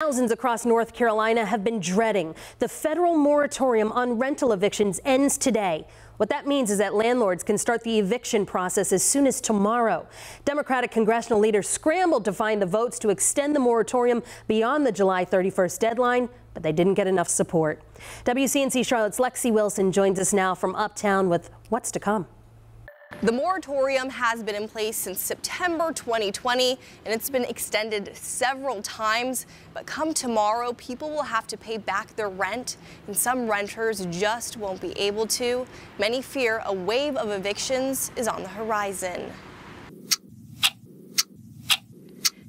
Thousands across North Carolina have been dreading. The federal moratorium on rental evictions ends today. What that means is that landlords can start the eviction process as soon as tomorrow. Democratic congressional leaders scrambled to find the votes to extend the moratorium beyond the July 31st deadline, but they didn't get enough support. WCNC Charlotte's Lexi Wilson joins us now from Uptown with what's to come. The moratorium has been in place since September 2020 and it's been extended several times. But come tomorrow, people will have to pay back their rent and some renters just won't be able to. Many fear a wave of evictions is on the horizon.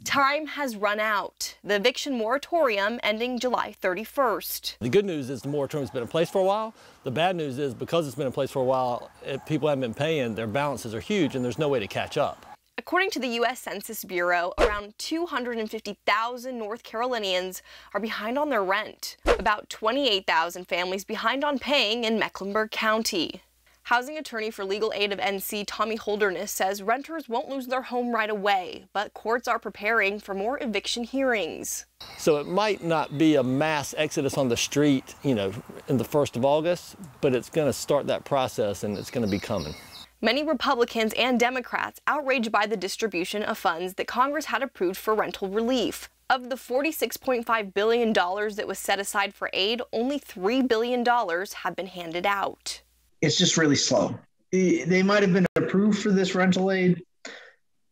Time has run out. The eviction moratorium ending July 31st. The good news is the moratorium's been in place for a while. The bad news is because it's been in place for a while, if people haven't been paying, their balances are huge and there's no way to catch up. According to the U.S. Census Bureau, around 250,000 North Carolinians are behind on their rent, about 28,000 families behind on paying in Mecklenburg County. Housing attorney for Legal Aid of NC, Tommy Holderness, says renters won't lose their home right away, but courts are preparing for more eviction hearings. So it might not be a mass exodus on the street, you know, in the 1st of August, but it's going to start that process and it's going to be coming. Many Republicans and Democrats outraged by the distribution of funds that Congress had approved for rental relief. Of the $46.5 billion that was set aside for aid, only $3 billion have been handed out it's just really slow. They might have been approved for this rental aid,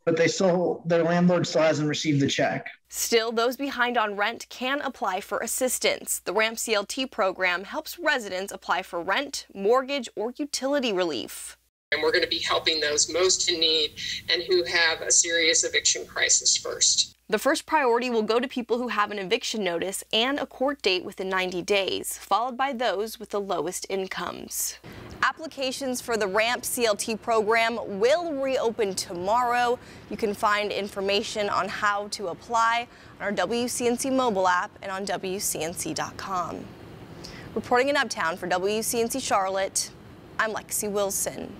but they still their landlord still hasn't received the check. Still, those behind on rent can apply for assistance. The RAMP CLT program helps residents apply for rent, mortgage, or utility relief. And we're going to be helping those most in need and who have a serious eviction crisis first. The first priority will go to people who have an eviction notice and a court date within 90 days, followed by those with the lowest incomes. Applications for the RAMP CLT program will reopen tomorrow. You can find information on how to apply on our WCNC mobile app and on WCNC.com. Reporting in Uptown for WCNC Charlotte, I'm Lexi Wilson.